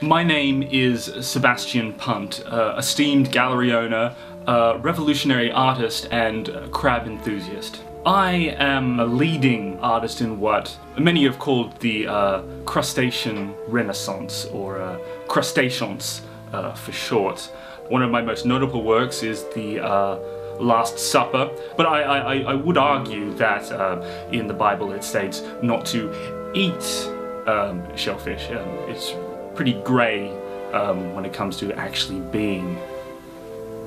My name is Sebastian Punt, uh, esteemed gallery owner, uh, revolutionary artist, and uh, crab enthusiast. I am a leading artist in what many have called the uh, crustacean renaissance, or uh, crustaceans uh, for short. One of my most notable works is the uh, Last Supper, but I, I, I would argue that in the Bible it states not to eat um, shellfish. Um, it's pretty grey um, when it comes to actually being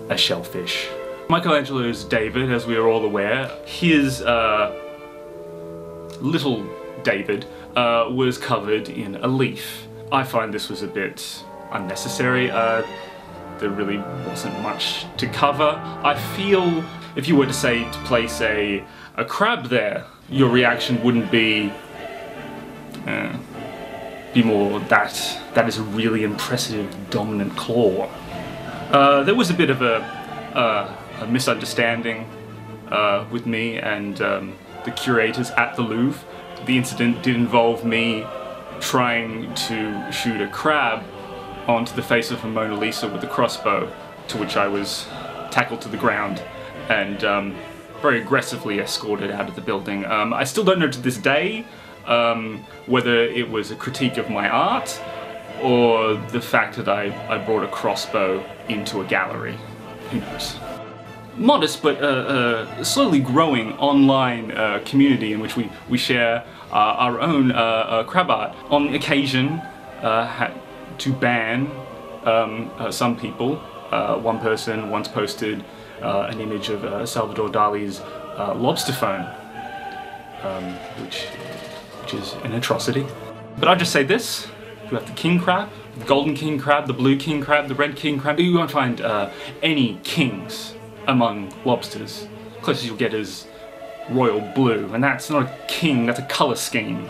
a shellfish. Michelangelo's David, as we are all aware, his uh, little David uh, was covered in a leaf. I find this was a bit unnecessary. Uh, there really wasn't much to cover. I feel if you were to say to place a, a crab there, your reaction wouldn't be uh, be more that that is a really impressive dominant claw. Uh, there was a bit of a, uh, a misunderstanding uh, with me and um, the curators at the Louvre. The incident did involve me trying to shoot a crab onto the face of a Mona Lisa with a crossbow, to which I was tackled to the ground and um, very aggressively escorted out of the building. Um, I still don't know to this day um, whether it was a critique of my art or the fact that I, I brought a crossbow into a gallery. Who knows? Modest but uh, uh, slowly growing online uh, community in which we, we share uh, our own uh, uh, crab art. On occasion, to ban um, some people. one person once posted an image of Salvador Dali's lobster phone, um, which which is an atrocity. But I'll just say this, you have the king crab, the golden king crab, the blue king crab, the red king crab. You won't find uh, any kings among lobsters. Closest you'll get is royal blue, and that's not a king, that's a colour scheme.